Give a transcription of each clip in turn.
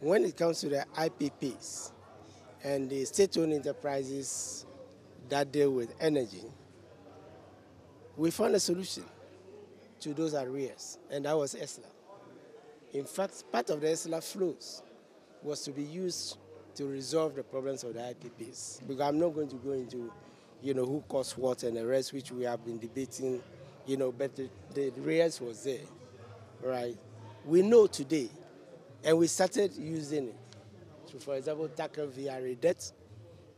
when it comes to the IPPs and the state-owned enterprises that deal with energy, we found a solution to those arrears, and that was ESLA. In fact, part of the ESLA flows was to be used to resolve the problems of the IPPs. Because I'm not going to go into, you know, who caused what and the rest, which we have been debating, you know, but the, the arrears was there, right? We know today, and we started using it. So, for example, tackle VRA debt,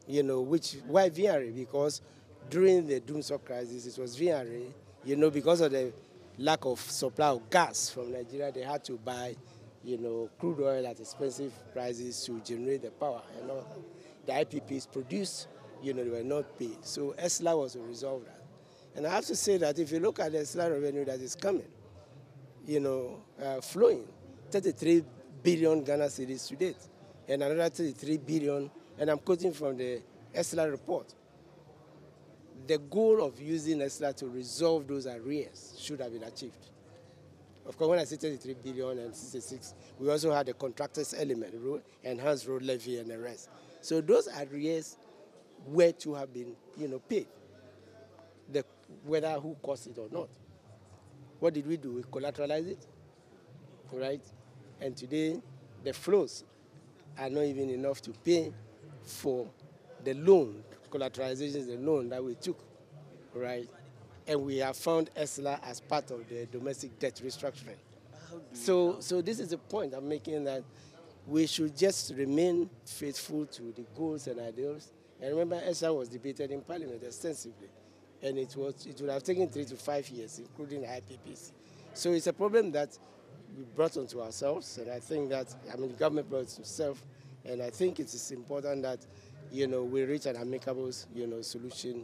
you know, which, why VRA? Because during the Dumsor crisis, it was VRA, you know, because of the lack of supply of gas from Nigeria, they had to buy, you know, crude oil at expensive prices to generate the power. And all the IPPs produced, you know, they were not paid. So ESLA was to resolve that. And I have to say that if you look at the ESLA revenue that is coming, you know, uh, flowing, 33 billion Ghana cedis to date, and another 33 billion, and I'm quoting from the ESLA report the goal of using ESLA to resolve those arrears should have been achieved. Of course, when I say 33 billion and 66, we also had the contractors element, road, enhanced road levy and the rest. So those arrears were to have been, you know, paid, the, whether who caused it or not. What did we do? We collateralized it, right? And today, the flows are not even enough to pay for the loan collateralization is a loan that we took, right? And we have found ESLA as part of the domestic debt restructuring. So, so this is the point I'm making that we should just remain faithful to the goals and ideals. And remember, ESLA was debated in Parliament extensively, and it was it would have taken three to five years, including the IPPs. So it's a problem that we brought onto ourselves, and I think that I mean the government brought it itself, and I think it is important that you know, we reach an amicable, you know, solution.